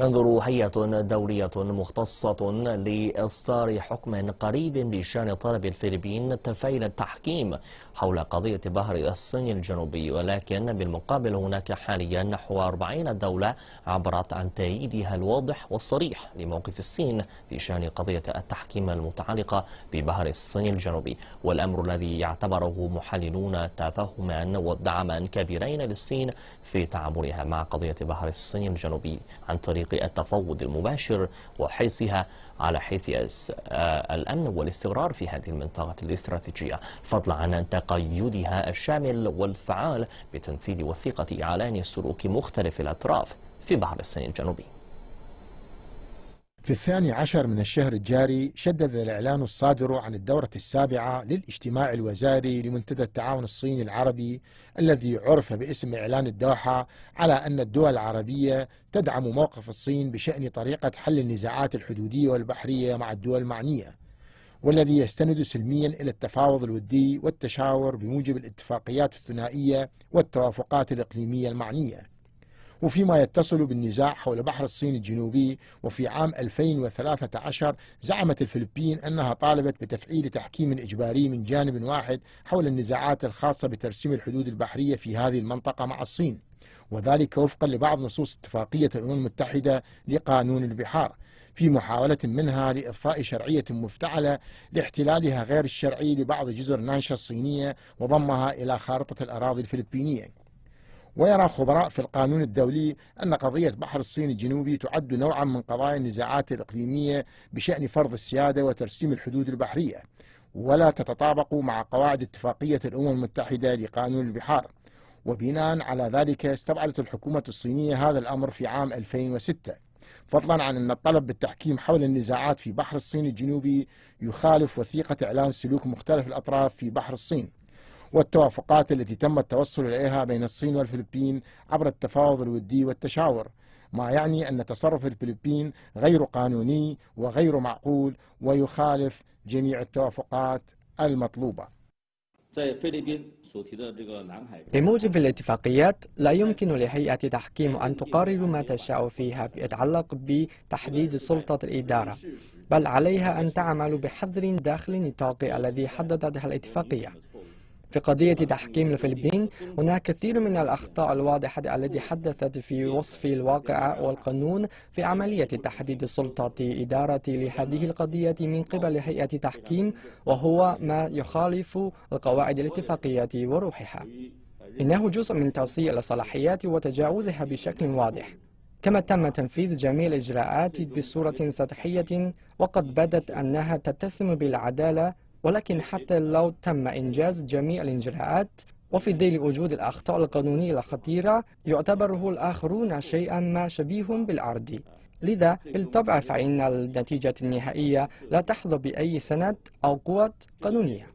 تنظر هيئة دولية مختصة لإصدار حكم قريب بشأن طلب الفلبين تفعيل التحكيم حول قضية بحر الصين الجنوبي ولكن بالمقابل هناك حاليا نحو 40 دولة عبرت عن تأييدها الواضح والصريح لموقف الصين بشأن قضية التحكيم المتعلقة ببحر الصين الجنوبي. والأمر الذي يعتبره محللون تفهما ودعما كبيرين للصين في تعاملها مع قضية بحر الصين الجنوبي عن طريق التفاوض المباشر وحرصها على حيث الأمن والاستقرار في هذه المنطقة الاستراتيجية. فضلا عن تقيدها الشامل والفعال بتنفيذ وثيقة إعلان سلوك مختلف الأطراف في بحر الصين الجنوبي. في الثاني عشر من الشهر الجاري شدد الإعلان الصادر عن الدورة السابعة للاجتماع الوزاري لمنتدى التعاون الصيني العربي الذي عرف باسم إعلان الدوحة على أن الدول العربية تدعم موقف الصين بشأن طريقة حل النزاعات الحدودية والبحرية مع الدول المعنية والذي يستند سلميا إلى التفاوض الودي والتشاور بموجب الاتفاقيات الثنائية والتوافقات الإقليمية المعنية. وفيما يتصل بالنزاع حول بحر الصين الجنوبي وفي عام 2013 زعمت الفلبين أنها طالبت بتفعيل تحكيم إجباري من جانب واحد حول النزاعات الخاصة بترسيم الحدود البحرية في هذه المنطقة مع الصين وذلك وفقا لبعض نصوص اتفاقية الأمم المتحدة لقانون البحار في محاولة منها لإضفاء شرعية مفتعلة لاحتلالها غير الشرعي لبعض جزر نانشا الصينية وضمها إلى خارطة الأراضي الفلبينية. ويرى خبراء في القانون الدولي أن قضية بحر الصين الجنوبي تعد نوعا من قضايا النزاعات الإقليمية بشأن فرض السيادة وترسيم الحدود البحرية ولا تتطابق مع قواعد اتفاقية الأمم المتحدة لقانون البحار. وبناء على ذلك استبعدت الحكومة الصينية هذا الأمر في عام 2006 فضلا عن أن الطلب بالتحكيم حول النزاعات في بحر الصين الجنوبي يخالف وثيقة إعلان سلوك مختلف الأطراف في بحر الصين. والتوافقات التي تم التوصل إليها بين الصين والفلبين عبر التفاوض الودي والتشاور ما يعني أن تصرف الفلبين غير قانوني وغير معقول ويخالف جميع التوافقات المطلوبة. بموجب الاتفاقيات لا يمكن لهيئة تحكيم أن تقرر ما تشاء فيها يتعلق بتحديد سلطة الإدارة بل عليها أن تعمل بحذر داخل النطاق الذي حددتها الاتفاقية. في قضية تحكيم الفلبين هناك كثير من الأخطاء الواضحة التي حدثت في وصف الواقع والقانون في عملية تحديد سلطة إدارة لهذه القضية من قبل هيئة تحكيم وهو ما يخالف القواعد الاتفاقية وروحها. إنه جزء من توصية الصلاحيات وتجاوزها بشكل واضح. كما تم تنفيذ جميع الإجراءات بصورة سطحية وقد بدت أنها تتسم بالعدالة ولكن حتى لو تم إنجاز جميع الإجراءات وفي ظل وجود الأخطاء القانونية الخطيرة يعتبره الآخرون شيئا ما شبيه بالعرض. لذا بالطبع فإن النتيجة النهائية لا تحظى بأي سند أو قوة قانونية.